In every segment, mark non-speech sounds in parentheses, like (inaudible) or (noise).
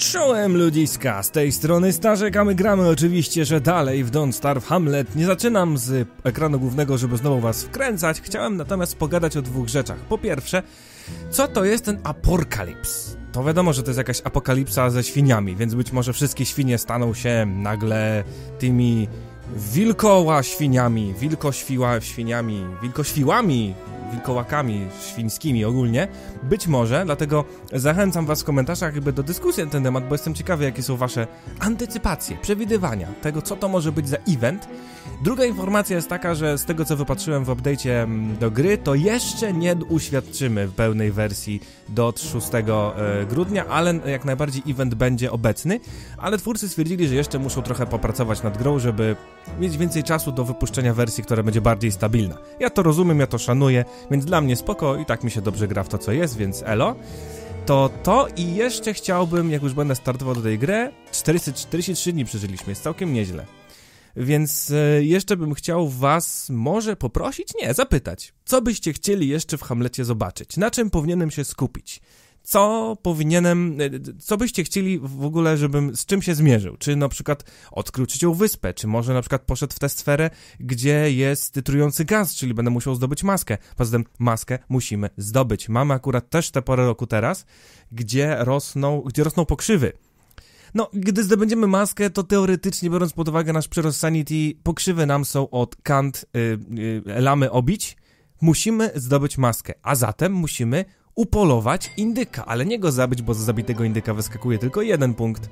Czołem ludziska, z tej strony Starzek, a my gramy oczywiście, że dalej w Don't Starve Hamlet. Nie zaczynam z ekranu głównego, żeby znowu was wkręcać, chciałem natomiast pogadać o dwóch rzeczach. Po pierwsze, co to jest ten apokalips? To wiadomo, że to jest jakaś apokalipsa ze świniami, więc być może wszystkie świnie staną się nagle tymi wilkoła świniami, wilkoświła świniami, wilkoświłami, wilkołakami świńskimi ogólnie. Być może, dlatego zachęcam was w komentarzach jakby do dyskusji na ten temat, bo jestem ciekawy jakie są wasze antycypacje, przewidywania tego, co to może być za event. Druga informacja jest taka, że z tego co wypatrzyłem w update'cie mm, do gry, to jeszcze nie uświadczymy w pełnej wersji do 6 e, grudnia, ale jak najbardziej event będzie obecny, ale twórcy stwierdzili, że jeszcze muszą trochę popracować nad grą, żeby mieć więcej czasu do wypuszczenia wersji, która będzie bardziej stabilna. Ja to rozumiem, ja to szanuję, więc dla mnie spoko i tak mi się dobrze gra w to, co jest, więc elo. To to i jeszcze chciałbym, jak już będę startował do tej gry, 443 dni przeżyliśmy, jest całkiem nieźle. Więc e, jeszcze bym chciał was może poprosić, nie, zapytać, co byście chcieli jeszcze w Hamlecie zobaczyć? Na czym powinienem się skupić? co powinienem, e, co byście chcieli w ogóle, żebym z czym się zmierzył? Czy na przykład odkrył trzecią wyspę, czy może na przykład poszedł w tę sferę, gdzie jest trujący gaz, czyli będę musiał zdobyć maskę. Poza tym maskę musimy zdobyć. Mamy akurat też tę porę roku teraz, gdzie rosną, gdzie rosną pokrzywy. No, gdy zdobędziemy maskę, to teoretycznie, biorąc pod uwagę nasz przyrost sanity, pokrzywy nam są od kant y, y, lamy obić, musimy zdobyć maskę, a zatem musimy upolować indyka, ale nie go zabić, bo za zabitego indyka wyskakuje tylko jeden punkt.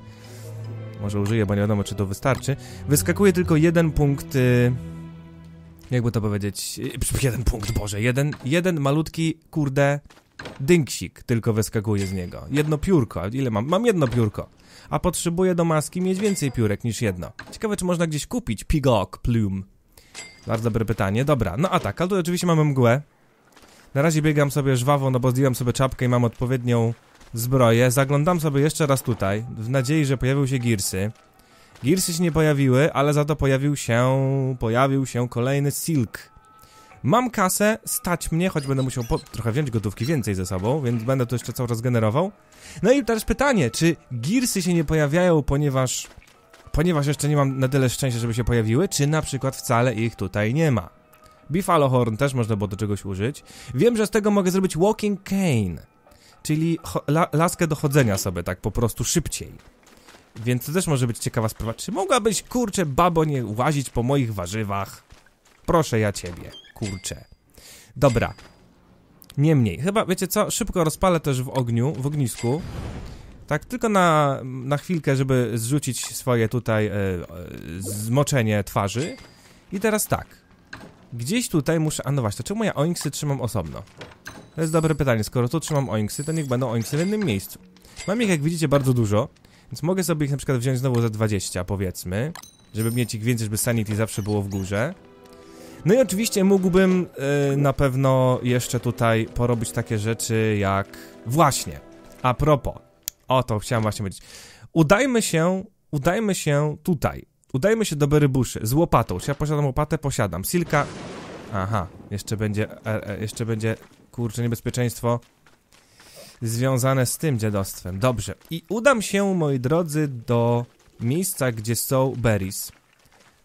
Może użyję, bo nie wiadomo, czy to wystarczy. Wyskakuje tylko jeden punkt... Y, jakby to powiedzieć... Y, jeden punkt, Boże, jeden, jeden malutki, kurde, dynksik tylko wyskakuje z niego. Jedno piórko. Ile mam? Mam jedno piórko. A potrzebuję do maski mieć więcej piórek niż jedno. Ciekawe, czy można gdzieś kupić Pigok Plume. Bardzo dobre pytanie. Dobra, no a tak, ale tu oczywiście mamy mgłę. Na razie biegam sobie żwawo, no bo zdjąłem sobie czapkę i mam odpowiednią zbroję. Zaglądam sobie jeszcze raz tutaj, w nadziei, że pojawiły się girsy. Girsy się nie pojawiły, ale za to pojawił się... pojawił się kolejny silk. Mam kasę, stać mnie, choć będę musiał trochę wziąć gotówki więcej ze sobą, więc będę to jeszcze cały czas generował. No i teraz pytanie, czy girsy się nie pojawiają, ponieważ... ponieważ jeszcze nie mam na tyle szczęścia, żeby się pojawiły, czy na przykład wcale ich tutaj nie ma? Beefalo też można było do czegoś użyć. Wiem, że z tego mogę zrobić walking cane, czyli la laskę do chodzenia sobie tak po prostu szybciej. Więc to też może być ciekawa sprawa. Czy mogłabyś, kurczę, babo, nie łazić po moich warzywach? Proszę ja ciebie, kurczę. Dobra. Niemniej, chyba, wiecie co, szybko rozpalę też w ogniu, w ognisku. Tak, tylko na, na chwilkę, żeby zrzucić swoje tutaj e, zmoczenie twarzy. I teraz tak. Gdzieś tutaj muszę... A no właśnie, czemu ja oinksy trzymam osobno? To jest dobre pytanie. Skoro tu trzymam oinksy, to niech będą oinksy w jednym miejscu. Mam ich, jak widzicie, bardzo dużo, więc mogę sobie ich na przykład wziąć znowu za 20, powiedzmy, żeby mieć ich więcej, żeby sanity zawsze było w górze. No i oczywiście mógłbym yy, na pewno jeszcze tutaj porobić takie rzeczy jak... Właśnie, a propos, o to chciałem właśnie powiedzieć. Udajmy się, udajmy się tutaj. Udajmy się do Berybuszy z łopatą. Czy ja posiadam łopatę? Posiadam. Silka... Aha, jeszcze będzie... E, e, jeszcze będzie... Kurczę, niebezpieczeństwo związane z tym dziadostwem. Dobrze. I udam się, moi drodzy, do miejsca, gdzie są berries.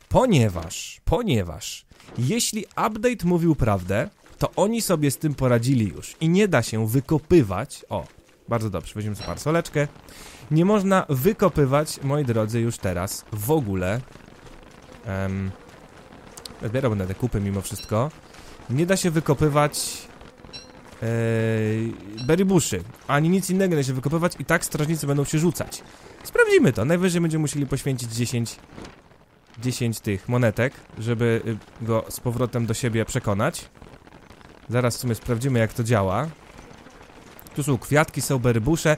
Ponieważ, ponieważ, jeśli update mówił prawdę, to oni sobie z tym poradzili już i nie da się wykopywać. O, bardzo dobrze, weźmiemy sobie parsoleczkę. Nie można wykopywać, moi drodzy, już teraz w ogóle. Um, zbierał będę te kupy mimo wszystko. Nie da się wykopywać Yy, berrybuszy, ani nic innego nie da się wykopywać i tak strażnicy będą się rzucać. Sprawdzimy to. Najwyżej będziemy musieli poświęcić 10 10 tych monetek, żeby y, go z powrotem do siebie przekonać. Zaraz w sumie sprawdzimy jak to działa. Tu są kwiatki, są berrybusze.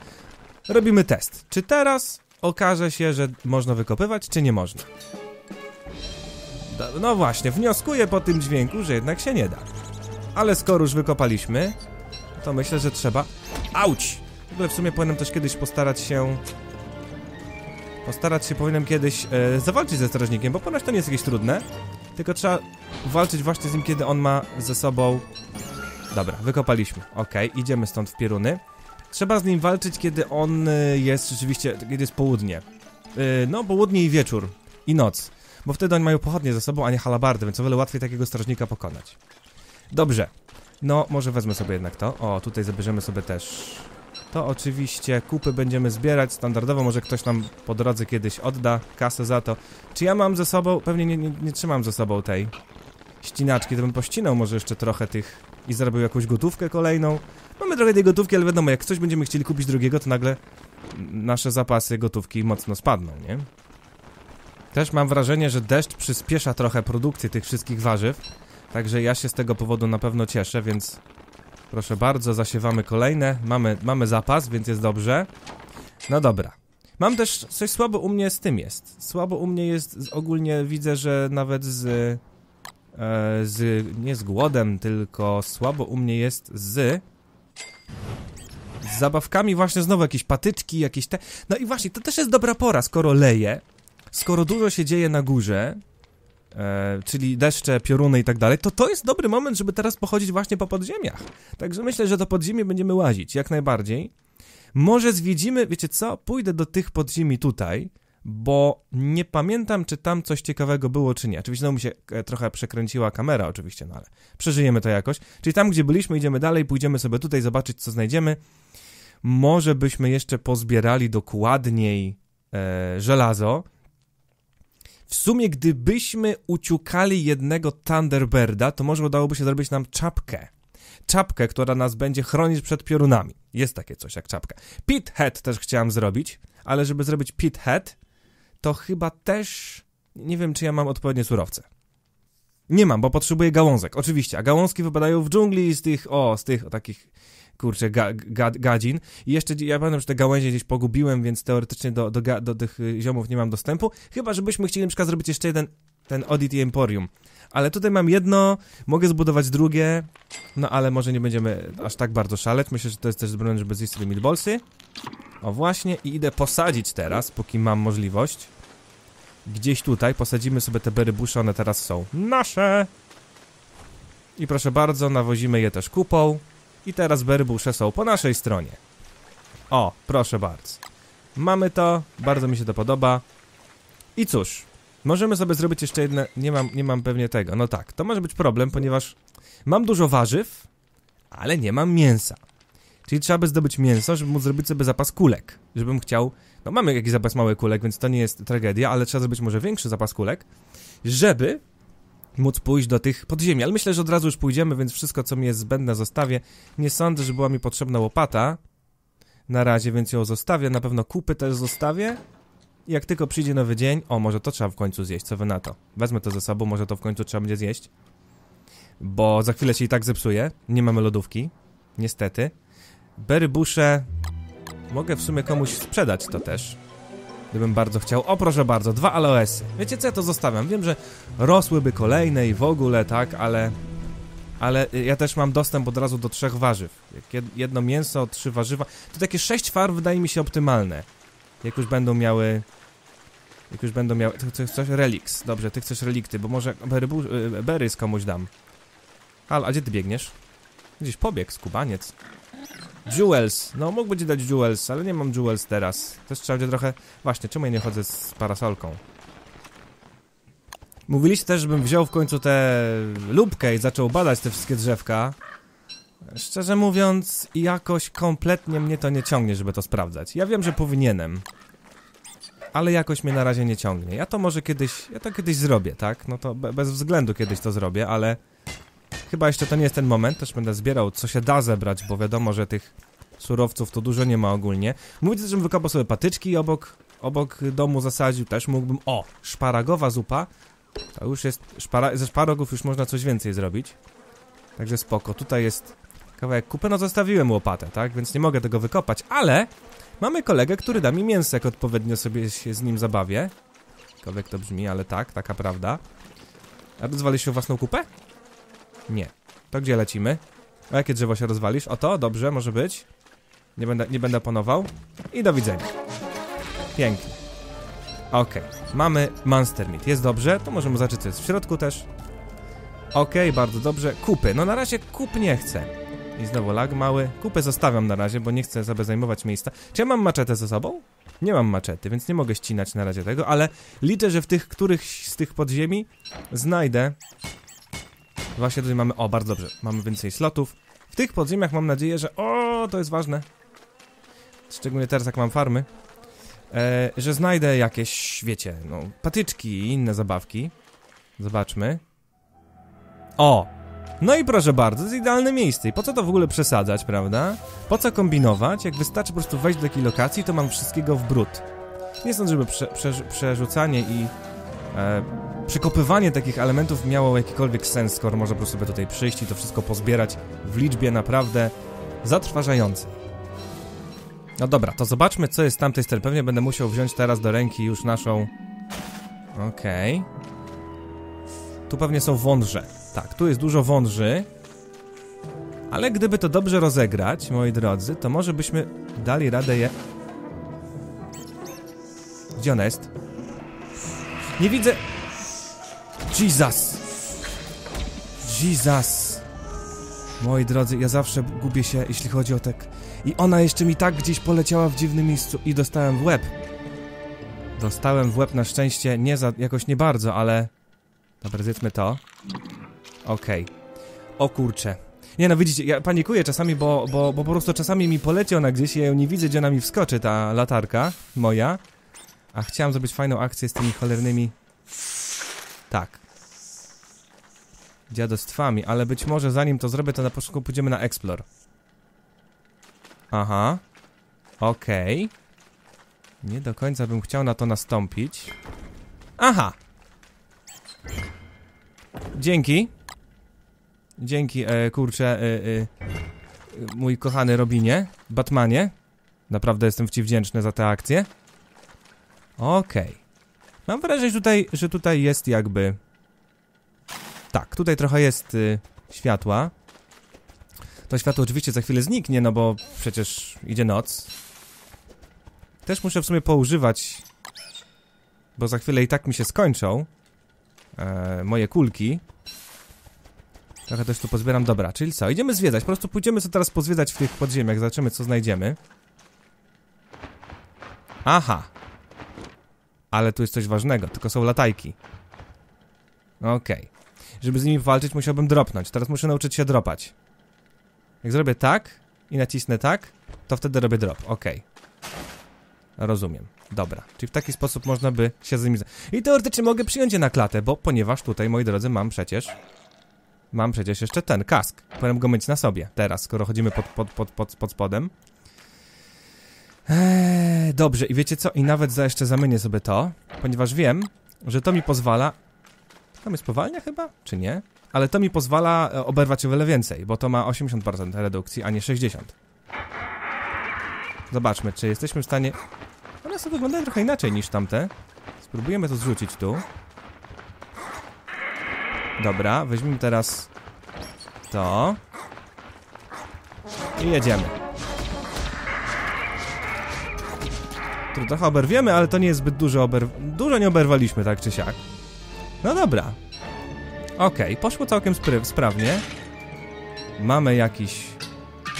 Robimy test. Czy teraz okaże się, że można wykopywać, czy nie można? No właśnie, wnioskuję po tym dźwięku, że jednak się nie da. Ale skoro już wykopaliśmy, to myślę, że trzeba... Auć! W ogóle w sumie powinienem też kiedyś postarać się... Postarać się powinienem kiedyś e, zawalczyć ze strażnikiem, bo ponoć to nie jest jakieś trudne. Tylko trzeba walczyć właśnie z nim, kiedy on ma ze sobą... Dobra, wykopaliśmy. Ok, idziemy stąd w pieruny. Trzeba z nim walczyć, kiedy on y, jest rzeczywiście, kiedy jest południe. Yy, no, południe i wieczór. I noc. Bo wtedy oni mają pochodnie ze sobą, a nie halabardy, więc o wiele łatwiej takiego strażnika pokonać. Dobrze. No, może wezmę sobie jednak to. O, tutaj zabierzemy sobie też... To oczywiście kupy będziemy zbierać standardowo, może ktoś nam po drodze kiedyś odda kasę za to. Czy ja mam ze sobą? Pewnie nie, nie, nie trzymam ze sobą tej ścinaczki, to bym pościnał może jeszcze trochę tych i zrobił jakąś gotówkę kolejną. Mamy trochę tej gotówki, ale wiadomo, jak coś będziemy chcieli kupić drugiego, to nagle nasze zapasy gotówki mocno spadną, nie? Też mam wrażenie, że deszcz przyspiesza trochę produkcję tych wszystkich warzyw, także ja się z tego powodu na pewno cieszę, więc proszę bardzo, zasiewamy kolejne, mamy, mamy zapas, więc jest dobrze. No dobra. Mam też coś słabo u mnie z tym jest. Słabo u mnie jest, ogólnie widzę, że nawet z, e, z, nie z głodem, tylko słabo u mnie jest z z zabawkami właśnie znowu jakieś patyczki, jakieś te... No i właśnie, to też jest dobra pora, skoro leje, skoro dużo się dzieje na górze, e, czyli deszcze, pioruny i tak dalej, to to jest dobry moment, żeby teraz pochodzić właśnie po podziemiach. Także myślę, że do podziemi będziemy łazić, jak najbardziej. Może zwiedzimy, wiecie co, pójdę do tych podziemi tutaj, bo nie pamiętam, czy tam coś ciekawego było, czy nie. Oczywiście znowu mi się e, trochę przekręciła kamera, oczywiście, no ale przeżyjemy to jakoś. Czyli tam, gdzie byliśmy, idziemy dalej, pójdziemy sobie tutaj zobaczyć, co znajdziemy. Może byśmy jeszcze pozbierali dokładniej e, żelazo. W sumie, gdybyśmy uciukali jednego Thunderbirda, to może udałoby się zrobić nam czapkę. Czapkę, która nas będzie chronić przed piorunami. Jest takie coś jak czapka. Pit Head też chciałem zrobić, ale żeby zrobić Pit Head, to chyba też... Nie wiem, czy ja mam odpowiednie surowce. Nie mam, bo potrzebuję gałązek, oczywiście, a gałązki wypadają w dżungli z tych, o, z tych o, takich kurczę, ga, ga, gadzin. I jeszcze, ja pamiętam, że te gałęzie gdzieś pogubiłem, więc teoretycznie do, do, do tych y, ziomów nie mam dostępu. Chyba, żebyśmy chcieli na przykład zrobić jeszcze jeden, ten Oddity Emporium. Ale tutaj mam jedno, mogę zbudować drugie, no ale może nie będziemy aż tak bardzo szaleć. Myślę, że to jest też zbrojne, żeby zjeść meatballsy. O właśnie, i idę posadzić teraz, póki mam możliwość. Gdzieś tutaj posadzimy sobie te berybusze, one teraz są nasze. I proszę bardzo, nawozimy je też kupą. I teraz berbusze są po naszej stronie. O, proszę bardzo. Mamy to, bardzo mi się to podoba. I cóż, możemy sobie zrobić jeszcze jedne... Nie mam, nie mam pewnie tego. No tak, to może być problem, ponieważ mam dużo warzyw, ale nie mam mięsa. Czyli trzeba by zdobyć mięso, żeby móc zrobić sobie zapas kulek. Żebym chciał... No mamy jakiś zapas mały kulek, więc to nie jest tragedia, ale trzeba zrobić może większy zapas kulek, żeby móc pójść do tych podziemi. Ale myślę, że od razu już pójdziemy, więc wszystko, co mi jest zbędne, zostawię. Nie sądzę, że była mi potrzebna łopata. Na razie, więc ją zostawię. Na pewno kupy też zostawię. Jak tylko przyjdzie nowy dzień... O, może to trzeba w końcu zjeść, co wy na to? Wezmę to ze sobą, może to w końcu trzeba będzie zjeść. Bo za chwilę się i tak zepsuje. Nie mamy lodówki. Niestety. Berrybusze... Mogę w sumie komuś sprzedać to też. Gdybym bardzo chciał. O, proszę bardzo, dwa aloesy. Wiecie co, ja to zostawiam. Wiem, że rosłyby kolejne i w ogóle, tak, ale... Ale ja też mam dostęp od razu do trzech warzyw. Jedno mięso, trzy warzywa. To takie sześć farb wydaje mi się optymalne. Jak już będą miały... Jak już będą miały... Ty chcesz coś? Reliks. Dobrze, ty chcesz relikty, bo może berry, y, berry komuś dam. Halo, a gdzie ty biegniesz? Gdzieś pobieg, skubaniec. Jewels. No, mógłby ci dać Jewels, ale nie mam Jewels teraz. Też trzeba będzie trochę... Właśnie, czemu ja nie chodzę z parasolką? Mówiliście też, żebym wziął w końcu tę lubkę i zaczął badać te wszystkie drzewka. Szczerze mówiąc, jakoś kompletnie mnie to nie ciągnie, żeby to sprawdzać. Ja wiem, że powinienem. Ale jakoś mnie na razie nie ciągnie. Ja to może kiedyś... Ja to kiedyś zrobię, tak? No to be bez względu kiedyś to zrobię, ale... Chyba jeszcze to nie jest ten moment, też będę zbierał co się da zebrać, bo wiadomo, że tych surowców to dużo nie ma ogólnie. Mówicie, żebym wykopał sobie patyczki obok, obok domu zasadził, też mógłbym... O! Szparagowa zupa. To już jest... Szpara... Ze szparagów już można coś więcej zrobić. Także spoko. Tutaj jest kawałek kupy. No zostawiłem łopatę, tak? Więc nie mogę tego wykopać, ale... Mamy kolegę, który da mi mięso, jak odpowiednio sobie się z nim zabawię. Kawałek to brzmi, ale tak, taka prawda. A rozwalisz się własną kupę? Nie. To gdzie lecimy? O jakie drzewo się rozwalisz? O to? Dobrze, może być. Nie będę, nie będę ponował. I do widzenia. Pięknie. Okej. Okay. Mamy Monster Meat. Jest dobrze. To możemy zobaczyć, co jest w środku też. Okej, okay, bardzo dobrze. Kupy. No na razie kup nie chcę. I znowu lag mały. Kupę zostawiam na razie, bo nie chcę sobie zajmować miejsca. Czy ja mam maczetę ze sobą? Nie mam maczety, więc nie mogę ścinać na razie tego, ale liczę, że w tych którychś z tych podziemi znajdę... Właśnie tutaj mamy... O, bardzo dobrze. Mamy więcej slotów. W tych podziemiach mam nadzieję, że... O, to jest ważne. Szczególnie teraz, jak mam farmy. E, że znajdę jakieś, wiecie, no, patyczki i inne zabawki. Zobaczmy. O! No i proszę bardzo, to jest idealne miejsce. I po co to w ogóle przesadzać, prawda? Po co kombinować? Jak wystarczy po prostu wejść do takiej lokacji, to mam wszystkiego w brud. Nie sądzę, żeby prze, prze, przerzucanie i e, przekopywanie takich elementów miało jakikolwiek sens, skoro można prostu sobie tutaj przyjść i to wszystko pozbierać w liczbie naprawdę zatrważającej. No dobra, to zobaczmy, co jest z tamtej strony. Pewnie będę musiał wziąć teraz do ręki już naszą... Okej. Okay. Tu pewnie są wądrze. Tak, tu jest dużo wądrzy. Ale gdyby to dobrze rozegrać, moi drodzy, to może byśmy dali radę je... Gdzie ona jest? Nie widzę... Jesus! Jesus! Moi drodzy, ja zawsze gubię się, jeśli chodzi o tak... I ona jeszcze mi tak gdzieś poleciała w dziwnym miejscu i dostałem w łeb. Dostałem w łeb na szczęście, nie za... jakoś nie bardzo, ale... Dobra, zjedzmy to. Okej. Okay. O kurcze. Nie no, widzicie, ja panikuję czasami, bo, bo, bo po prostu czasami mi poleci ona gdzieś i ja ją nie widzę, gdzie ona mi wskoczy, ta latarka moja. A chciałem zrobić fajną akcję z tymi cholernymi... Tak. Dziadostwami, ale być może zanim to zrobię, to na początku pójdziemy na Explore. Aha. Okej. Okay. Nie do końca bym chciał na to nastąpić. Aha! Dzięki. Dzięki, e, kurczę, e, e, mój kochany Robinie, Batmanie. Naprawdę jestem ci wdzięczny za tę akcję. Okej. Okay. Mam wrażenie, że tutaj, że tutaj jest jakby... Tak, tutaj trochę jest y, światła. To światło oczywiście za chwilę zniknie, no bo przecież idzie noc. Też muszę w sumie poużywać, bo za chwilę i tak mi się skończą e, moje kulki. Trochę też tu pozbieram. Dobra, czyli co? Idziemy zwiedzać. Po prostu pójdziemy sobie teraz pozwiedzać w tych podziemiach. Zobaczymy, co znajdziemy. Aha. Ale tu jest coś ważnego. Tylko są latajki. Okej. Okay. Żeby z nimi walczyć, musiałbym dropnąć. Teraz muszę nauczyć się dropać. Jak zrobię tak i nacisnę tak, to wtedy robię drop. Okay. Rozumiem. Dobra, czyli w taki sposób można by się z nimi... I teoretycznie mogę przyjąć je na klatę, bo ponieważ tutaj, moi drodzy, mam przecież Mam przecież jeszcze ten kask. Powinienem go mieć na sobie teraz, skoro chodzimy pod, pod, pod, pod, pod spodem. Eee, dobrze, i wiecie co? I nawet za jeszcze zamienię sobie to, ponieważ wiem, że to mi pozwala... Tam jest powalnia chyba? Czy nie? Ale to mi pozwala e, oberwać o wiele więcej, bo to ma 80% redukcji, a nie 60%. Zobaczmy, czy jesteśmy w stanie... One sobie wyglądają trochę inaczej niż tamte. Spróbujemy to zrzucić tu. Dobra, weźmiemy teraz to. I jedziemy. Tu trochę oberwiemy, ale to nie jest zbyt dużo ober... Dużo nie oberwaliśmy, tak czy siak. No dobra. Okay, poszło całkiem sprawnie. Mamy jakiś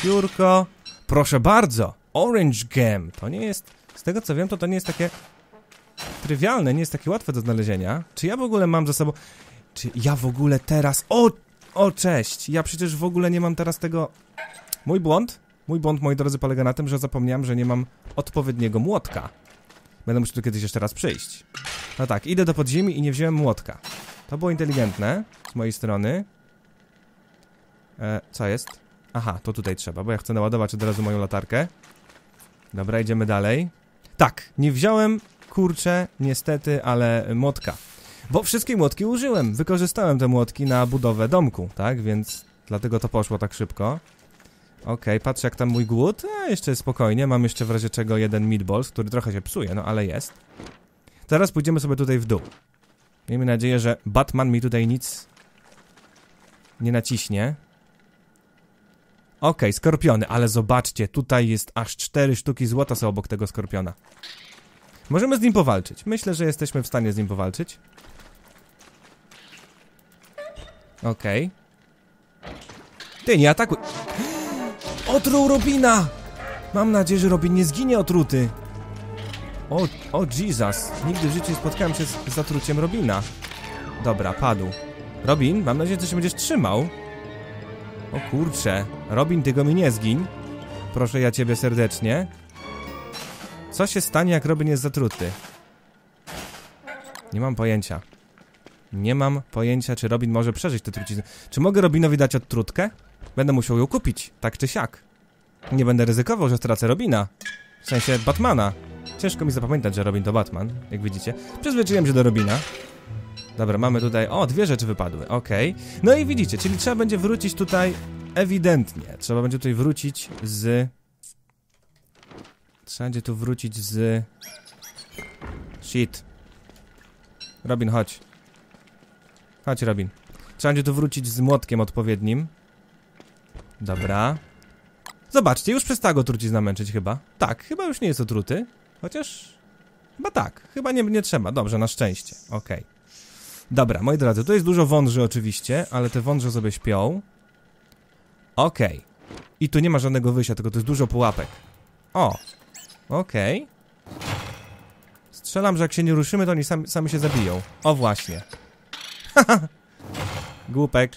piórko. Proszę bardzo, Orange Gem. To nie jest, z tego co wiem, to to nie jest takie trywialne, nie jest takie łatwe do znalezienia. Czy ja w ogóle mam ze sobą... Czy ja w ogóle teraz... O! O, cześć! Ja przecież w ogóle nie mam teraz tego... Mój błąd? Mój błąd, moi drodzy, polega na tym, że zapomniałem, że nie mam odpowiedniego młotka. Będę musiał tu kiedyś jeszcze raz przyjść. No tak, idę do podziemi i nie wziąłem młotka. To było inteligentne z mojej strony. E, co jest? Aha, to tutaj trzeba, bo ja chcę naładować od razu moją latarkę. Dobra, idziemy dalej. Tak, nie wziąłem, kurczę, niestety, ale młotka. Bo wszystkie młotki użyłem. Wykorzystałem te młotki na budowę domku, tak? Więc dlatego to poszło tak szybko. Okej, okay, patrzę jak tam mój głód. A, jeszcze spokojnie. Mam jeszcze w razie czego jeden meatballs, który trochę się psuje, no ale jest. Teraz pójdziemy sobie tutaj w dół. Miejmy nadzieję, że Batman mi tutaj nic nie naciśnie. Okej, okay, skorpiony, ale zobaczcie, tutaj jest aż cztery sztuki złota są obok tego skorpiona. Możemy z nim powalczyć. Myślę, że jesteśmy w stanie z nim powalczyć. Okej. Okay. Ty, nie atakuj. Otruł Robina! Mam nadzieję, że Robin nie zginie otruty. O, o Jesus, nigdy w życiu nie spotkałem się z zatruciem Robina. Dobra, padł. Robin, mam nadzieję, że się będziesz trzymał. O kurcze, Robin, ty go mi nie zgiń. Proszę ja ciebie serdecznie. Co się stanie, jak Robin jest zatruty? Nie mam pojęcia. Nie mam pojęcia, czy Robin może przeżyć tę truciznę. Czy mogę Robinowi dać odtrutkę? Będę musiał ją kupić, tak czy siak. Nie będę ryzykował, że stracę Robina. W sensie Batmana. Ciężko mi zapamiętać, że Robin to Batman, jak widzicie. Przyzwyczaiłem się do Robina. Dobra, mamy tutaj... O, dwie rzeczy wypadły, okej. Okay. No i widzicie, czyli trzeba będzie wrócić tutaj ewidentnie. Trzeba będzie tutaj wrócić z... Trzeba będzie tu wrócić z... Shit. Robin, chodź. Chodź, Robin. Trzeba będzie tu wrócić z młotkiem odpowiednim. Dobra. Zobaczcie, już przestała go trucizna męczyć chyba. Tak, chyba już nie jest otruty. Chociaż... Chyba tak. Chyba nie, nie trzeba. Dobrze, na szczęście. Okej. Okay. Dobra, moi drodzy, tu jest dużo wąży oczywiście, ale te wąże sobie śpią. Okej. Okay. I tu nie ma żadnego wyjścia, tylko to jest dużo pułapek. O. Okej. Okay. Strzelam, że jak się nie ruszymy, to oni sami, sami się zabiją. O, właśnie. (laughs) Głupek.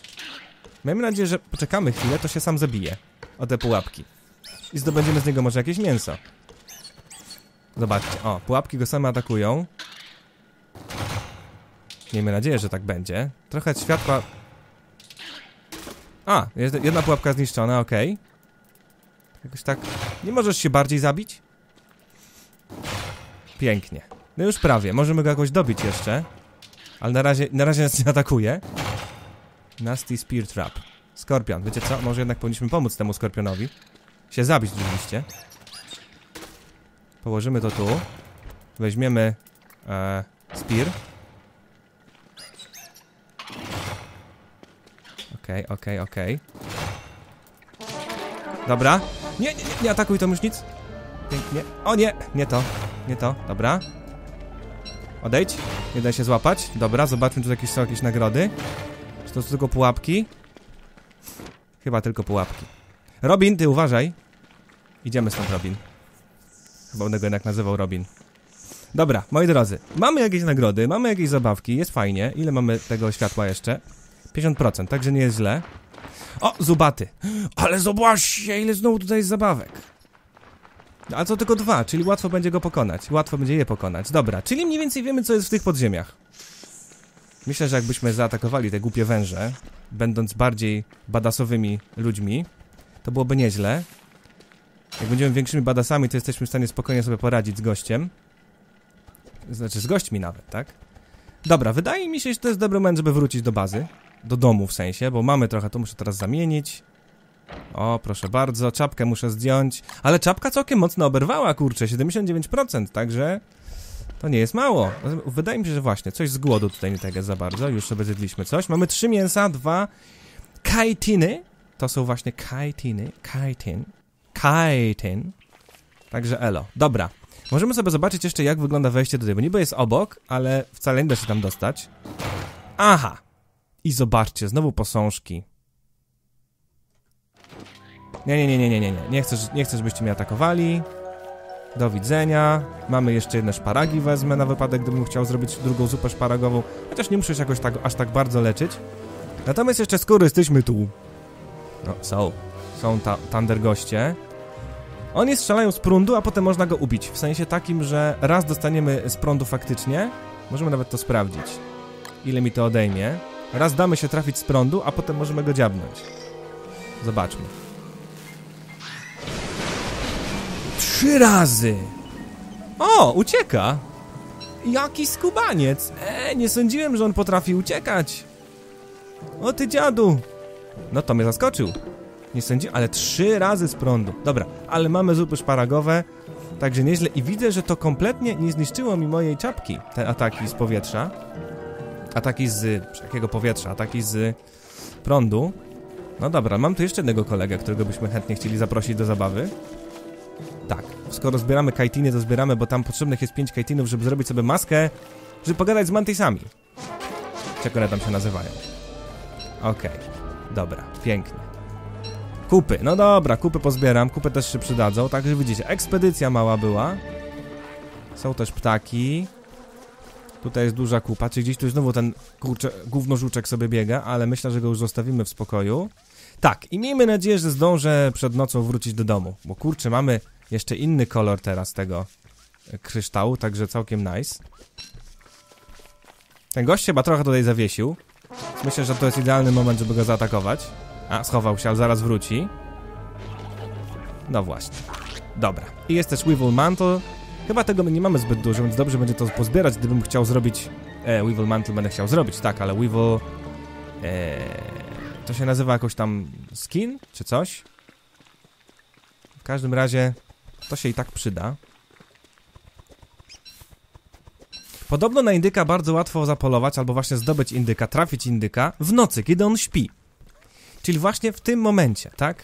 Miejmy nadzieję, że poczekamy chwilę, to się sam zabije. O te pułapki. I zdobędziemy z niego może jakieś mięso. Zobaczcie, o, pułapki go same atakują. Miejmy nadzieję, że tak będzie. Trochę światła... A, jedna pułapka zniszczona, okej. Okay. Jakoś tak... Nie możesz się bardziej zabić? Pięknie. No już prawie, możemy go jakoś dobić jeszcze. Ale na razie, na razie nas nie atakuje. Nasty Spear Trap. Skorpion, wiecie co? Może jednak powinniśmy pomóc temu skorpionowi. Się zabić oczywiście. Położymy to tu. Weźmiemy e, Spear. Okej, okay, okej, okay, okej. Okay. Dobra. Nie, nie, nie atakuj to już nic. Pięknie. O nie, nie to. Nie to, dobra. Odejdź. Nie da się złapać. Dobra, zobaczmy, czy jakieś są jakieś nagrody. Czy to są tylko pułapki? Chyba tylko pułapki. Robin, ty uważaj. Idziemy stąd, Robin. Chyba będę go jednak nazywał Robin. Dobra, moi drodzy, mamy jakieś nagrody, mamy jakieś zabawki, jest fajnie. Ile mamy tego światła jeszcze? 50%, także nie jest źle. O, zubaty. Ale zobaczcie, ile znowu tutaj jest zabawek. A co tylko dwa, czyli łatwo będzie go pokonać. Łatwo będzie je pokonać. Dobra, czyli mniej więcej wiemy, co jest w tych podziemiach. Myślę, że jakbyśmy zaatakowali te głupie węże, będąc bardziej badasowymi ludźmi, to byłoby nieźle. Jak będziemy większymi badasami, to jesteśmy w stanie spokojnie sobie poradzić z gościem. Znaczy, z gośćmi nawet, tak? Dobra, wydaje mi się, że to jest dobry moment, żeby wrócić do bazy. Do domu w sensie, bo mamy trochę, to muszę teraz zamienić. O, proszę bardzo, czapkę muszę zdjąć. Ale czapka całkiem mocno oberwała, kurczę, 79%, także... To nie jest mało. Wydaje mi się, że właśnie, coś z głodu tutaj nie tego za bardzo. Już sobie zjedliśmy coś. Mamy trzy mięsa, dwa kajtiny. To są właśnie kajtiny, kajtin, kajtin. Także elo. Dobra. Możemy sobie zobaczyć jeszcze, jak wygląda wejście tutaj, bo niby jest obok, ale wcale nie da się tam dostać. Aha. I zobaczcie, znowu posążki. Nie, nie, nie, nie, nie, nie, nie. Nie chcę, nie chcę, żebyście mnie atakowali. Do widzenia. Mamy jeszcze jedne szparagi wezmę na wypadek, gdybym chciał zrobić drugą zupę szparagową. Chociaż nie muszę się jakoś tak, aż tak bardzo leczyć. Natomiast jeszcze skoro jesteśmy tu... No, są. Są ta, Thunder goście. Oni strzelają z prądu, a potem można go ubić. W sensie takim, że raz dostaniemy z prądu faktycznie. Możemy nawet to sprawdzić. Ile mi to odejmie. Raz damy się trafić z prądu, a potem możemy go dziabnąć. Zobaczmy. Trzy razy! O, ucieka! Jaki skubaniec! E, nie sądziłem, że on potrafi uciekać! O ty dziadu! No to mnie zaskoczył. Nie sądziłem, ale trzy razy z prądu. Dobra, ale mamy zupy szparagowe, także nieźle. I widzę, że to kompletnie nie zniszczyło mi mojej czapki, te ataki z powietrza. Ataki z... jakiego powietrza? Ataki z prądu. No dobra, mam tu jeszcze jednego kolegę, którego byśmy chętnie chcieli zaprosić do zabawy. Skoro zbieramy kajtiny, to zbieramy, bo tam potrzebnych jest 5 kajtinów, żeby zrobić sobie maskę, żeby pogadać z mantisami. Jak one tam się nazywają. Okej, okay. dobra, pięknie. Kupy, no dobra, kupy pozbieram, kupy też się przydadzą, także widzicie, ekspedycja mała była. Są też ptaki. Tutaj jest duża kupa, czy gdzieś tu znowu ten kurczę, gównożuczek sobie biega, ale myślę, że go już zostawimy w spokoju. Tak, i miejmy nadzieję, że zdążę przed nocą wrócić do domu, bo kurczę, mamy jeszcze inny kolor teraz tego kryształu, także całkiem nice. Ten gość chyba trochę tutaj zawiesił. Myślę, że to jest idealny moment, żeby go zaatakować. A, schował się, ale zaraz wróci. No właśnie. Dobra. I jest też Weevil Mantle. Chyba tego nie mamy zbyt dużo, więc dobrze będzie to pozbierać, gdybym chciał zrobić... E, Weevil Mantle będę chciał zrobić, tak, ale Weevil... E, to się nazywa jakoś tam skin, czy coś? W każdym razie to się i tak przyda. Podobno na indyka bardzo łatwo zapolować, albo właśnie zdobyć indyka, trafić indyka w nocy, kiedy on śpi. Czyli właśnie w tym momencie, tak?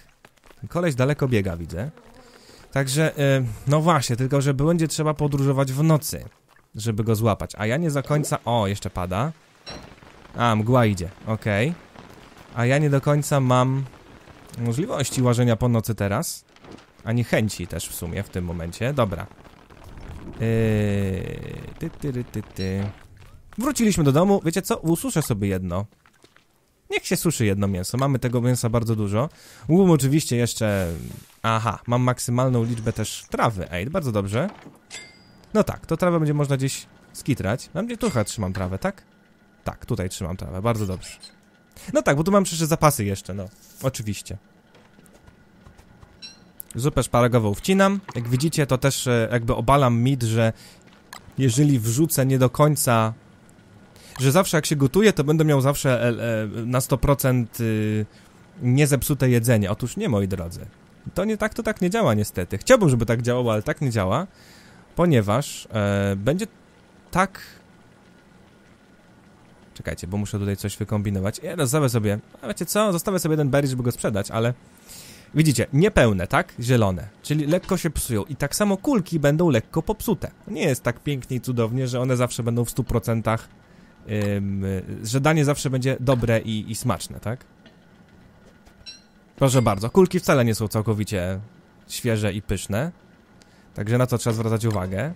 Koleś daleko biega, widzę. Także, yy, no właśnie, tylko że będzie trzeba podróżować w nocy, żeby go złapać. A ja nie za końca... O, jeszcze pada. A, mgła idzie, okej. Okay. A ja nie do końca mam możliwości łażenia po nocy teraz. Ani chęci też w sumie w tym momencie. Dobra. Yy, ty, ty, ty, ty. Wróciliśmy do domu. Wiecie co? Ususzę sobie jedno. Niech się suszy jedno mięso. Mamy tego mięsa bardzo dużo. Łum oczywiście jeszcze... Aha, mam maksymalną liczbę też trawy. Ej, bardzo dobrze. No tak, to trawę będzie można gdzieś skitrać. Mam gdzie tu chyba trzymam trawę, tak? Tak, tutaj trzymam trawę, bardzo dobrze. No tak, bo tu mam przecież zapasy jeszcze, no. Oczywiście. Zupę szparagową wcinam. Jak widzicie, to też e, jakby obalam mit, że jeżeli wrzucę nie do końca... Że zawsze jak się gotuje, to będę miał zawsze e, e, na 100% y, niezepsute jedzenie. Otóż nie, moi drodzy. To nie tak, to tak nie działa niestety. Chciałbym, żeby tak działało, ale tak nie działa, ponieważ e, będzie tak... Czekajcie, bo muszę tutaj coś wykombinować. Ja zostawię sobie... A wiecie co? Zostawię sobie jeden berry, żeby go sprzedać, ale... Widzicie, niepełne, tak? Zielone, czyli lekko się psują i tak samo kulki będą lekko popsute. Nie jest tak pięknie i cudownie, że one zawsze będą w 100%, ym, że danie zawsze będzie dobre i, i smaczne, tak? Proszę bardzo, kulki wcale nie są całkowicie świeże i pyszne, także na to trzeba zwracać uwagę.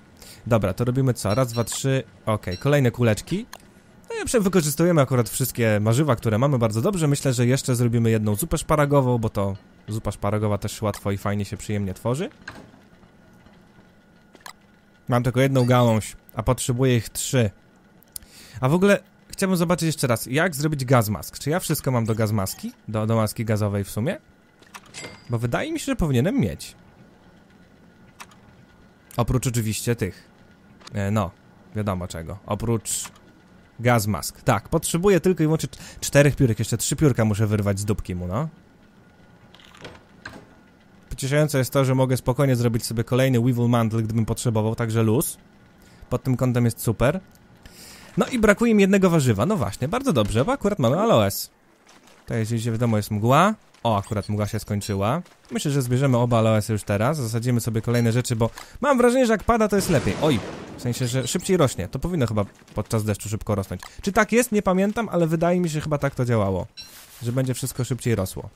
Dobra, to robimy co? Raz, dwa, trzy, ok, kolejne kuleczki. No i wykorzystujemy akurat wszystkie marzywa, które mamy bardzo dobrze. Myślę, że jeszcze zrobimy jedną zupę szparagową, bo to zupa szparagowa też łatwo i fajnie się przyjemnie tworzy. Mam tylko jedną gałąź, a potrzebuję ich trzy. A w ogóle chciałbym zobaczyć jeszcze raz, jak zrobić gaz mask. Czy ja wszystko mam do gaz maski? Do, do maski gazowej w sumie? Bo wydaje mi się, że powinienem mieć. Oprócz oczywiście tych. E, no, wiadomo czego. Oprócz Gaz mask. Tak, potrzebuję tylko i wyłącznie czterech piórek. Jeszcze trzy piórka muszę wyrwać z dupki mu, no. Pocieszające jest to, że mogę spokojnie zrobić sobie kolejny Weevil Mantle, gdybym potrzebował, także luz. Pod tym kątem jest super. No i brakuje mi jednego warzywa. No właśnie, bardzo dobrze, bo akurat mamy aloes. To jest, jeśli wiadomo, jest mgła. O, akurat mgła się skończyła. Myślę, że zbierzemy oba aloesy już teraz. Zasadzimy sobie kolejne rzeczy, bo mam wrażenie, że jak pada, to jest lepiej. Oj, w sensie, że szybciej rośnie. To powinno chyba podczas deszczu szybko rosnąć. Czy tak jest? Nie pamiętam, ale wydaje mi się, że chyba tak to działało. Że będzie wszystko szybciej rosło.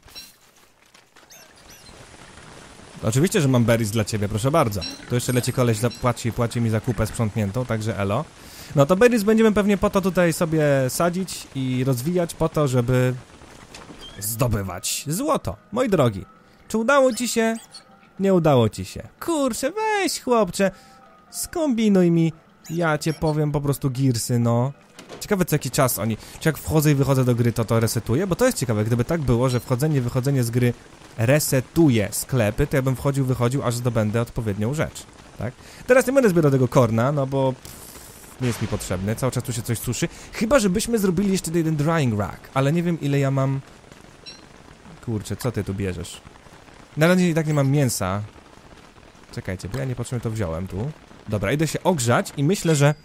Oczywiście, że mam berries dla ciebie, proszę bardzo. To jeszcze leci koleś, zapłaci, płaci mi za kupę sprzątniętą, także elo. No to berries będziemy pewnie po to tutaj sobie sadzić i rozwijać po to, żeby zdobywać złoto. Moi drogi, czy udało ci się? Nie udało ci się. Kurczę, weź chłopcze, skombinuj mi, ja cię powiem po prostu girsy, no. Ciekawe co jaki czas oni, czy jak wchodzę i wychodzę do gry to to resetuje? Bo to jest ciekawe, gdyby tak było, że wchodzenie i wychodzenie z gry resetuje sklepy, to ja bym wchodził, wychodził, aż zdobędę odpowiednią rzecz, tak? Teraz nie będę zbierał tego korna, no bo nie jest mi potrzebny, cały czas tu się coś suszy. Chyba, żebyśmy zrobili jeszcze jeden drying rack, ale nie wiem ile ja mam Kurczę, co ty tu bierzesz? Na razie i tak nie mam mięsa. Czekajcie, bo ja niepotrzebnie to wziąłem tu. Dobra, idę się ogrzać i myślę, że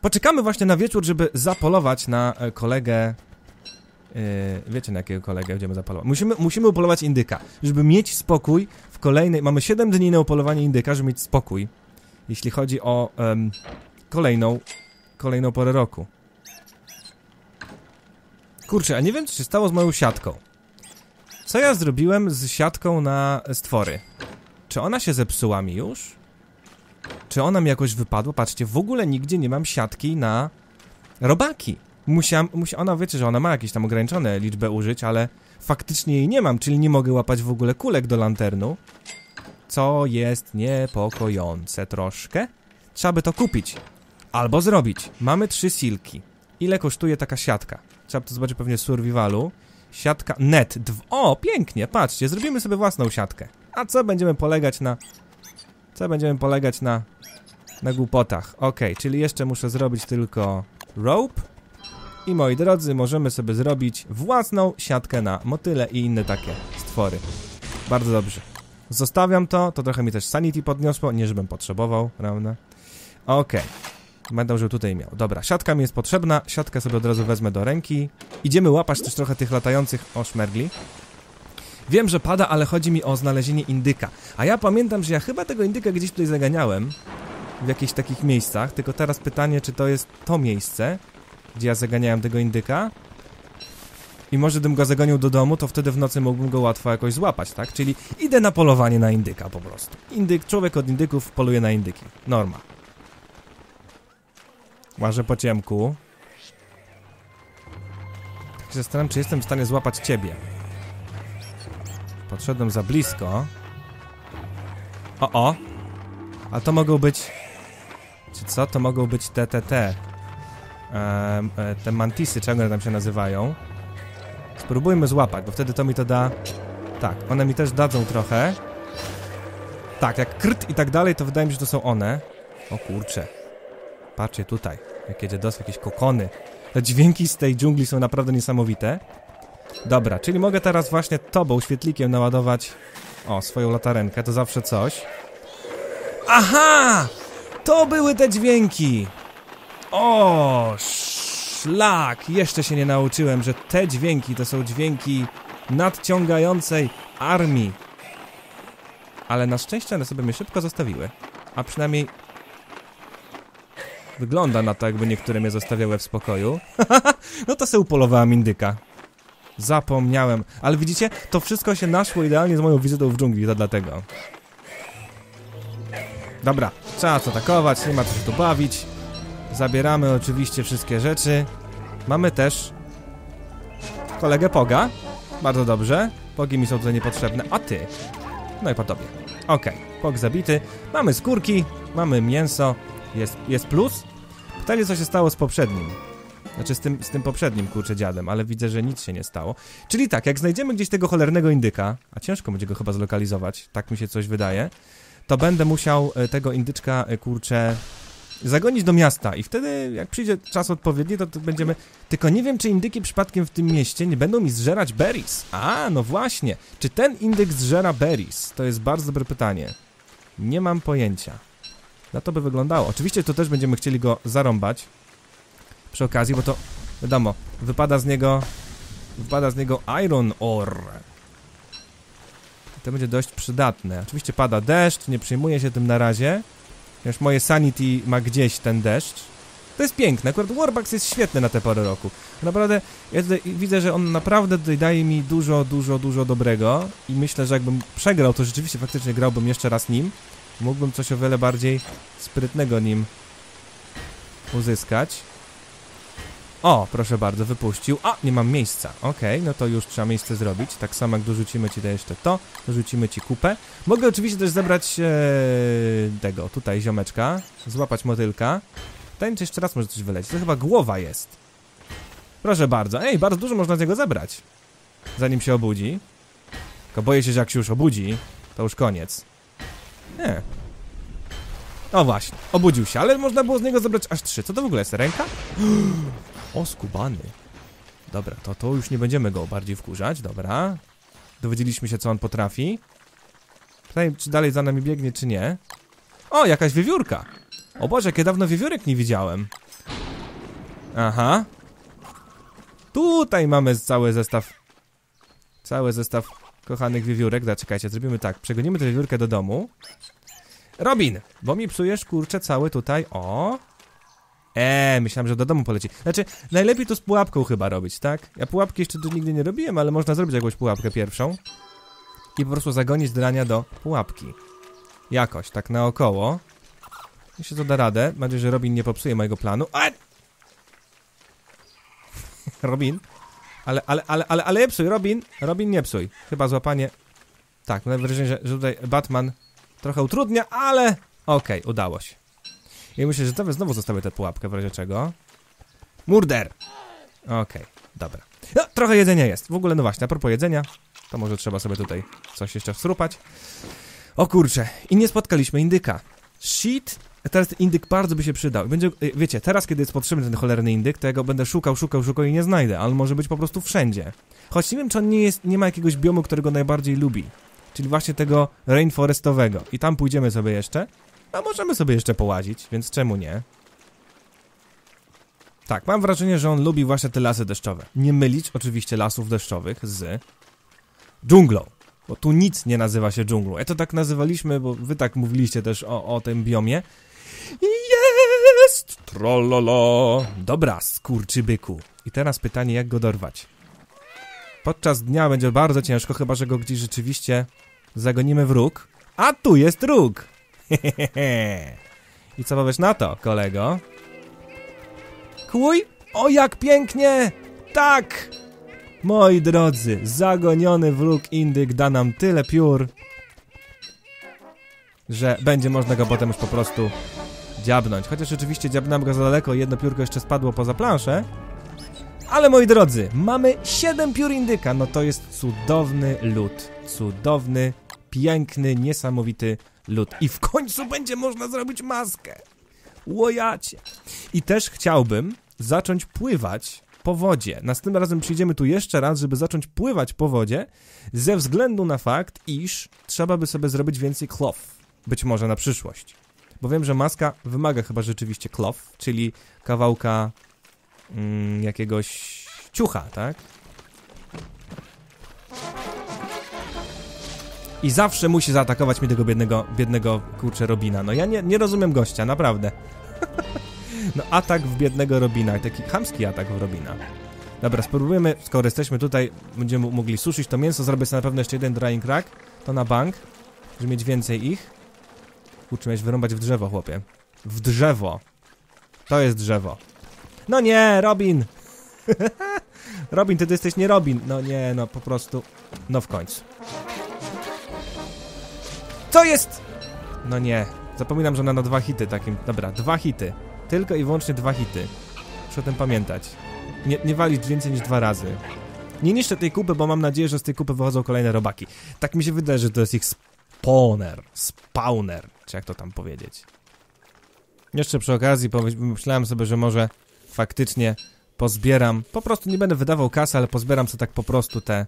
poczekamy właśnie na wieczór, żeby zapolować na e, kolegę... Yy, wiecie na jakiego kolegę będziemy zapolować? Musimy, musimy upolować indyka, żeby mieć spokój w kolejnej... Mamy 7 dni na upolowanie indyka, żeby mieć spokój. Jeśli chodzi o um, kolejną, kolejną porę roku. Kurczę, a nie wiem co się stało z moją siatką. Co ja zrobiłem z siatką na stwory? Czy ona się zepsuła mi już? Czy ona mi jakoś wypadła? Patrzcie, w ogóle nigdzie nie mam siatki na robaki. Musiałam, musia, ona wiecie, że ona ma jakieś tam ograniczone liczbę użyć, ale faktycznie jej nie mam, czyli nie mogę łapać w ogóle kulek do lanternu. Co jest niepokojące troszkę. Trzeba by to kupić. Albo zrobić. Mamy trzy silki. Ile kosztuje taka siatka? Trzeba by to zobaczyć pewnie w survivalu. Siatka net. Dw o, pięknie, patrzcie, zrobimy sobie własną siatkę. A co będziemy polegać na... Co będziemy polegać na... Na głupotach. Ok, czyli jeszcze muszę zrobić tylko rope. I moi drodzy, możemy sobie zrobić własną siatkę na motyle i inne takie stwory. Bardzo dobrze. Zostawiam to, to trochę mi też sanity podniosło, nie żebym potrzebował, prawda? Okej. Okay. Będę już tutaj miał. Dobra, siatka mi jest potrzebna, siatkę sobie od razu wezmę do ręki. Idziemy łapać też trochę tych latających oszmergli. Wiem, że pada, ale chodzi mi o znalezienie indyka. A ja pamiętam, że ja chyba tego indyka gdzieś tutaj zaganiałem. W jakichś takich miejscach, tylko teraz pytanie, czy to jest to miejsce, gdzie ja zaganiałem tego indyka. I może gdybym go zagonił do domu, to wtedy w nocy mógłbym go łatwo jakoś złapać, tak? Czyli idę na polowanie na indyka po prostu. Indyk, człowiek od indyków poluje na indyki. Norma. Łażę po ciemku. Tak się zastanawiam, czy jestem w stanie złapać ciebie. Podszedłem za blisko. O, o. A to mogą być... Czy co? To mogą być te, E, te mantisy, czego one tam się nazywają. Spróbujmy złapać, bo wtedy to mi to da... Tak, one mi też dadzą trochę. Tak, jak krt i tak dalej, to wydaje mi się, że to są one. O kurcze. Patrzcie tutaj, jakie dziadostwo, jakieś kokony. Te dźwięki z tej dżungli są naprawdę niesamowite. Dobra, czyli mogę teraz właśnie tobą, świetlikiem naładować... O, swoją latarenkę, to zawsze coś. Aha! To były te dźwięki! O, szlak! Jeszcze się nie nauczyłem, że te dźwięki to są dźwięki nadciągającej armii. Ale na szczęście one sobie mnie szybko zostawiły. A przynajmniej Wygląda na to, jakby niektóre mnie zostawiały w spokoju. (laughs) no to se upolowałem indyka. Zapomniałem. Ale widzicie, to wszystko się naszło idealnie z moją wizytą w dżungli, to dlatego. Dobra, trzeba atakować, nie ma co się tu bawić. Zabieramy oczywiście wszystkie rzeczy. Mamy też kolegę Poga. Bardzo dobrze. Pogi mi są tutaj niepotrzebne. A ty? No i po tobie. Okej, okay. Pog zabity. Mamy skórki, mamy mięso. Jest, jest plus? Pytanie, co się stało z poprzednim. Znaczy z tym, z tym poprzednim, kurczę, dziadem, ale widzę, że nic się nie stało. Czyli tak, jak znajdziemy gdzieś tego cholernego indyka, a ciężko będzie go chyba zlokalizować, tak mi się coś wydaje, to będę musiał e, tego indyczka, e, kurczę, zagonić do miasta i wtedy, jak przyjdzie czas odpowiedni, to, to będziemy... Tylko nie wiem, czy indyki przypadkiem w tym mieście nie będą mi zżerać berries. A, no właśnie. Czy ten indyk zżera berries? To jest bardzo dobre pytanie. Nie mam pojęcia. Na to by wyglądało. Oczywiście to też będziemy chcieli go zarąbać. Przy okazji, bo to, wiadomo, wypada z niego... Wypada z niego Iron Ore. To będzie dość przydatne. Oczywiście pada deszcz, nie przejmuję się tym na razie. Ponieważ moje Sanity ma gdzieś ten deszcz. To jest piękne, akurat Warbucks jest świetny na tę porę roku. Naprawdę, ja tutaj widzę, że on naprawdę tutaj daje mi dużo, dużo, dużo dobrego i myślę, że jakbym przegrał, to rzeczywiście faktycznie grałbym jeszcze raz nim. Mógłbym coś o wiele bardziej sprytnego nim uzyskać. O, proszę bardzo, wypuścił. A, nie mam miejsca. Okay, no to już trzeba miejsce zrobić. Tak samo jak dorzucimy ci to jeszcze to, dorzucimy ci kupę. Mogę oczywiście też zebrać ee, tego, tutaj ziomeczka, złapać motylka. Ten jeszcze raz może coś wylecieć. To chyba głowa jest. Proszę bardzo. Ej, bardzo dużo można z niego zebrać. Zanim się obudzi. Tylko boję się, że jak się już obudzi, to już koniec. Nie. No właśnie, obudził się, ale można było z niego zebrać aż trzy. Co to w ogóle jest? Ręka? (gasps) O, skubany. Dobra, to, to już nie będziemy go bardziej wkurzać, dobra. Dowiedzieliśmy się, co on potrafi. Pytanie, czy dalej za nami biegnie, czy nie. O, jakaś wiewiórka. O Boże, jakie dawno wiewiórek nie widziałem. Aha. Tutaj mamy cały zestaw... Cały zestaw kochanych wiewiórek. Zaczekajcie, zrobimy tak. Przegonimy tę wiewiórkę do domu. Robin, bo mi psujesz, kurczę, cały tutaj... O! Eee, myślałem, że do domu poleci. Znaczy, najlepiej to z pułapką chyba robić, tak? Ja pułapki jeszcze tu nigdy nie robiłem, ale można zrobić jakąś pułapkę pierwszą. I po prostu zagonić drania do pułapki. Jakoś, tak naokoło. Jeśli to da radę. Mam nadzieję, że Robin nie popsuje mojego planu. A! (laughs) Robin? Ale, ale, ale, ale, ale nie psuj, Robin! Robin, nie psuj. Chyba złapanie... Tak, mam wrażenie, że, że tutaj Batman trochę utrudnia, ale... Okej, okay, udało się. I myślę, że to znowu zostawię tę pułapkę w razie czego. Murder! Okej, okay, dobra. No, trochę jedzenia jest. W ogóle, no właśnie, a propos jedzenia, to może trzeba sobie tutaj coś jeszcze wsrupać. O kurczę, i nie spotkaliśmy indyka. Shit, teraz ten indyk bardzo by się przydał. Będzie, y, wiecie, teraz kiedy jest potrzebny ten cholerny indyk, to ja go będę szukał, szukał, szukał i nie znajdę, ale może być po prostu wszędzie. Choć nie wiem, czy on nie jest, nie ma jakiegoś biomu, którego najbardziej lubi. Czyli właśnie tego rainforestowego. I tam pójdziemy sobie jeszcze. A możemy sobie jeszcze połazić, więc czemu nie? Tak, mam wrażenie, że on lubi właśnie te lasy deszczowe. Nie mylić oczywiście lasów deszczowych z dżunglą. Bo tu nic nie nazywa się dżunglą. Ja to tak nazywaliśmy, bo wy tak mówiliście też o, o tym biomie. Jest! Trollolo! Dobra, skurczybyku. I teraz pytanie, jak go dorwać? Podczas dnia będzie bardzo ciężko, chyba że go gdzieś rzeczywiście zagonimy w róg. A tu jest róg! (laughs) I co powiesz na to, kolego? Kłuj! O, jak pięknie! Tak! Moi drodzy, zagoniony wróg indyk da nam tyle piór, że będzie można go potem już po prostu dziabnąć. Chociaż oczywiście dziabnąłem go za daleko, jedno piórko jeszcze spadło poza planszę. Ale moi drodzy, mamy 7 piór indyka, no to jest cudowny lód. Cudowny, piękny, niesamowity lód. I w końcu będzie można zrobić maskę. Łojacie. I też chciałbym zacząć pływać po wodzie. Następnym razem przyjdziemy tu jeszcze raz, żeby zacząć pływać po wodzie, ze względu na fakt, iż trzeba by sobie zrobić więcej cloth. Być może na przyszłość. Bo wiem, że maska wymaga chyba rzeczywiście cloth, czyli kawałka mm, jakiegoś ciucha, tak? I zawsze musi zaatakować mi tego biednego, biednego kurczę Robina. No ja nie, nie rozumiem gościa, naprawdę. (laughs) no atak w biednego Robina, taki chamski atak w Robina. Dobra, spróbujemy, skoro jesteśmy tutaj, będziemy mogli suszyć to mięso, zrobię sobie na pewno jeszcze jeden drying rack, to na bank, żeby mieć więcej ich. Kurczę, miałeś wyrąbać w drzewo, chłopie. W drzewo. To jest drzewo. No nie, Robin! (laughs) Robin, ty, ty jesteś nie Robin. No nie, no po prostu. No w końcu. Co jest? No nie. Zapominam, że ona na dwa hity takim. Dobra, dwa hity. Tylko i wyłącznie dwa hity. Muszę o tym pamiętać. Nie, nie walić więcej niż dwa razy. Nie niszczę tej kupy, bo mam nadzieję, że z tej kupy wychodzą kolejne robaki. Tak mi się wydaje, że to jest ich spawner. Spawner, czy jak to tam powiedzieć. Jeszcze przy okazji pomyślałem sobie, że może faktycznie pozbieram. Po prostu nie będę wydawał kasy, ale pozbieram sobie tak po prostu te.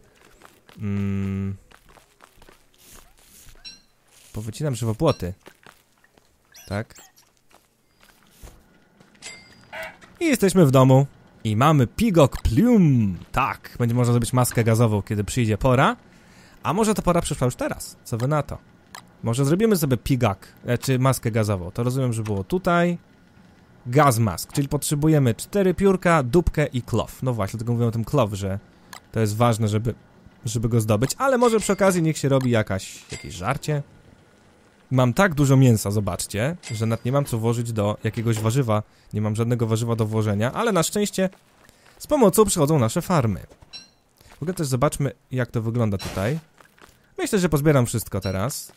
Mm, powycinam żywopłoty. Tak. I jesteśmy w domu. I mamy Pigok Plume. Tak, będzie można zrobić maskę gazową, kiedy przyjdzie pora. A może to pora przyszła już teraz? Co wy na to? Może zrobimy sobie pigak, czy maskę gazową. To rozumiem, że było tutaj. Gaz mask, czyli potrzebujemy cztery piórka, dupkę i klow. No właśnie, tylko mówię o tym klow, że to jest ważne, żeby, żeby go zdobyć. Ale może przy okazji niech się robi jakaś, jakieś żarcie. Mam tak dużo mięsa, zobaczcie, że nawet nie mam co włożyć do jakiegoś warzywa. Nie mam żadnego warzywa do włożenia, ale na szczęście z pomocą przychodzą nasze farmy. W ogóle też zobaczmy, jak to wygląda tutaj. Myślę, że pozbieram wszystko teraz.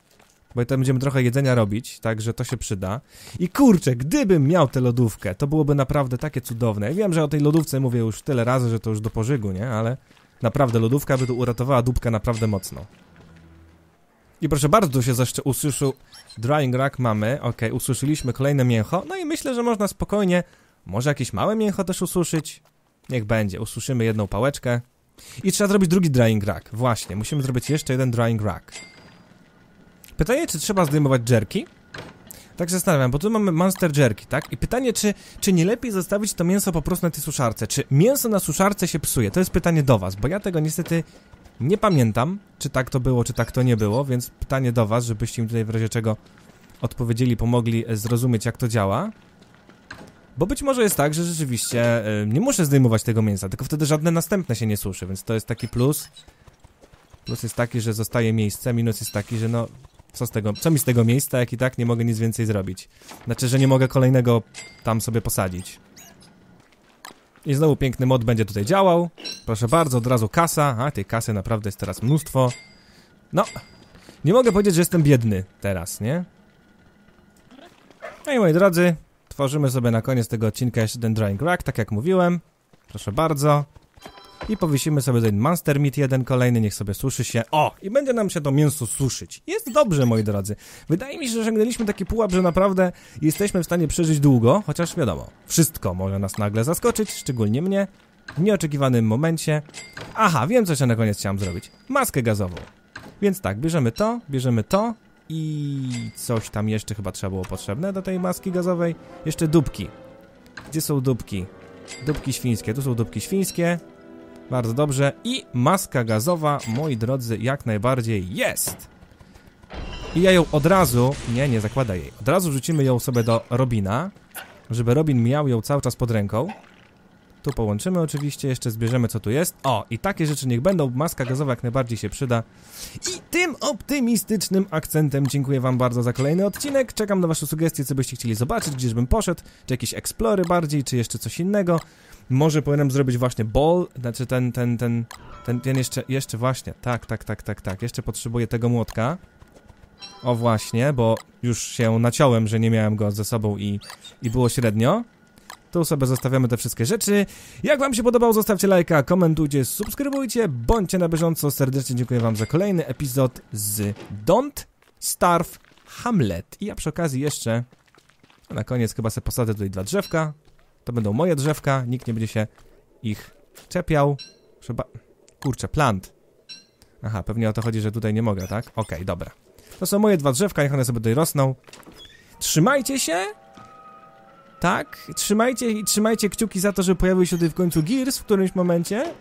Bo tam będziemy trochę jedzenia robić, także to się przyda. I kurczę, gdybym miał tę lodówkę, to byłoby naprawdę takie cudowne. Ja wiem, że o tej lodówce mówię już tyle razy, że to już do pożygu, nie? Ale naprawdę lodówka by tu uratowała dupkę naprawdę mocno. I proszę bardzo, się jeszcze usłyszał drying rack mamy, ok, usłyszeliśmy kolejne mięcho, no i myślę, że można spokojnie, może jakieś małe mięcho też ususzyć? Niech będzie, ususzymy jedną pałeczkę. I trzeba zrobić drugi drying rack, właśnie, musimy zrobić jeszcze jeden drying rack. Pytanie, czy trzeba zdejmować jerki? Tak się zastanawiam, bo tu mamy monster jerky, tak? I pytanie, czy, czy nie lepiej zostawić to mięso po prostu na tej suszarce? Czy mięso na suszarce się psuje? To jest pytanie do was, bo ja tego niestety nie pamiętam, czy tak to było, czy tak to nie było, więc pytanie do was, żebyście mi tutaj w razie czego odpowiedzieli, pomogli zrozumieć, jak to działa. Bo być może jest tak, że rzeczywiście y, nie muszę zdejmować tego mięsa, tylko wtedy żadne następne się nie suszy, więc to jest taki plus. Plus jest taki, że zostaje miejsce, minus jest taki, że no... Co z tego, co mi z tego miejsca, jak i tak nie mogę nic więcej zrobić. Znaczy, że nie mogę kolejnego tam sobie posadzić. I znowu piękny mod będzie tutaj działał. Proszę bardzo, od razu kasa. A, tej kasy naprawdę jest teraz mnóstwo. No, nie mogę powiedzieć, że jestem biedny teraz, nie? No i moi drodzy, tworzymy sobie na koniec tego odcinka jeszcze ten drying rack, tak jak mówiłem. Proszę bardzo. I powiesimy sobie ten Monster Meat jeden kolejny, niech sobie suszy się. O! I będzie nam się to mięso suszyć. Jest dobrze, moi drodzy. Wydaje mi się, że osiągnęliśmy taki pułap, że naprawdę jesteśmy w stanie przeżyć długo, chociaż wiadomo, wszystko może nas nagle zaskoczyć, szczególnie mnie, w nieoczekiwanym momencie. Aha, wiem, co się na koniec chciałem zrobić. Maskę gazową. Więc tak, bierzemy to, bierzemy to i coś tam jeszcze chyba trzeba było potrzebne do tej maski gazowej. Jeszcze dupki. Gdzie są dupki? Dupki świńskie, tu są dupki świńskie. Bardzo dobrze. I maska gazowa, moi drodzy, jak najbardziej jest. I ja ją od razu, nie, nie zakładaj jej, od razu rzucimy ją sobie do Robina, żeby Robin miał ją cały czas pod ręką. Tu połączymy oczywiście, jeszcze zbierzemy co tu jest. O, i takie rzeczy niech będą, maska gazowa jak najbardziej się przyda. I tym optymistycznym akcentem dziękuję wam bardzo za kolejny odcinek. Czekam na wasze sugestie, co byście chcieli zobaczyć, gdzieżbym poszedł, czy jakieś eksplory bardziej, czy jeszcze coś innego. Może powinienem zrobić właśnie ball, znaczy ten, ten, ten, ten, ten jeszcze, jeszcze właśnie, tak, tak, tak, tak, tak, jeszcze potrzebuję tego młotka. O właśnie, bo już się naciąłem, że nie miałem go ze sobą i, i było średnio. Tu sobie zostawiamy te wszystkie rzeczy. Jak wam się podobał, zostawcie lajka, komentujcie, subskrybujcie, bądźcie na bieżąco. Serdecznie dziękuję wam za kolejny epizod z Don't Starve Hamlet. I ja przy okazji jeszcze na koniec chyba sobie posadzę tutaj dwa drzewka. To będą moje drzewka, nikt nie będzie się ich czepiał. Trzeba... Kurczę, plant. Aha, pewnie o to chodzi, że tutaj nie mogę, tak? Okej, okay, dobra. To są moje dwa drzewka, niech one sobie tutaj rosną. Trzymajcie się! Tak, trzymajcie i trzymajcie kciuki za to, żeby pojawił się tutaj w końcu Gears w którymś momencie.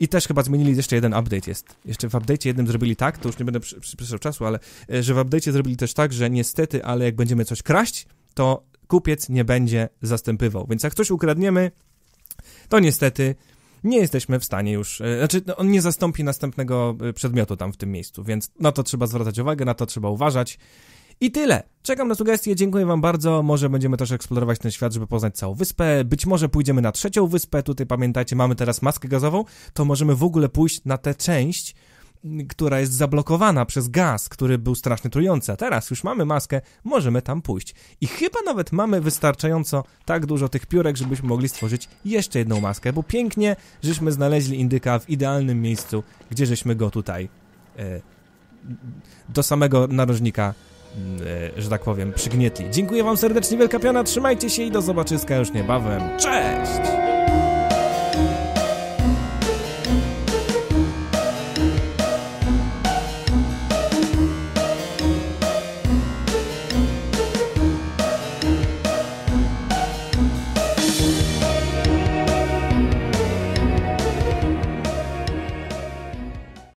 I też chyba zmienili jeszcze jeden update jest. Jeszcze w update'cie jednym zrobili tak, to już nie będę przyspieszał czasu, ale e, że w update'cie zrobili też tak, że niestety, ale jak będziemy coś kraść, to kupiec nie będzie zastępywał. Więc jak coś ukradniemy, to niestety nie jesteśmy w stanie już, e, znaczy no, on nie zastąpi następnego e, przedmiotu tam w tym miejscu, więc na to trzeba zwracać uwagę, na to trzeba uważać. I tyle. Czekam na sugestie, dziękuję wam bardzo. Może będziemy też eksplorować ten świat, żeby poznać całą wyspę. Być może pójdziemy na trzecią wyspę. Tutaj pamiętajcie, mamy teraz maskę gazową, to możemy w ogóle pójść na tę część, która jest zablokowana przez gaz, który był strasznie trujący. A teraz już mamy maskę, możemy tam pójść. I chyba nawet mamy wystarczająco tak dużo tych piórek, żebyśmy mogli stworzyć jeszcze jedną maskę, bo pięknie żeśmy znaleźli indyka w idealnym miejscu, gdzie żeśmy go tutaj e, do samego narożnika że tak powiem, przygnietli. Dziękuję wam serdecznie, wielka piana, trzymajcie się i do zobaczyska już niebawem. Cześć!